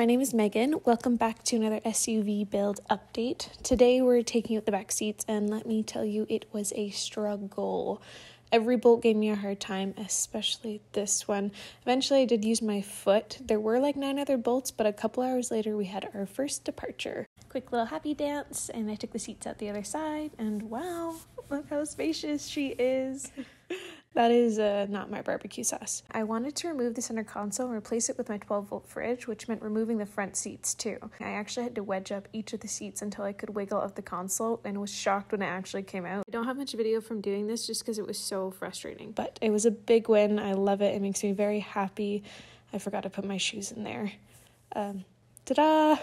my name is Megan. Welcome back to another SUV build update. Today we're taking out the back seats, and let me tell you, it was a struggle. Every bolt gave me a hard time, especially this one. Eventually, I did use my foot. There were like nine other bolts, but a couple hours later, we had our first departure. Quick little happy dance, and I took the seats out the other side, and wow, look how spacious she is. That is uh, not my barbecue sauce. I wanted to remove the center console and replace it with my 12 volt fridge, which meant removing the front seats too. I actually had to wedge up each of the seats until I could wiggle out the console and was shocked when it actually came out. I don't have much video from doing this just because it was so frustrating, but it was a big win. I love it. It makes me very happy. I forgot to put my shoes in there. Um, ta da!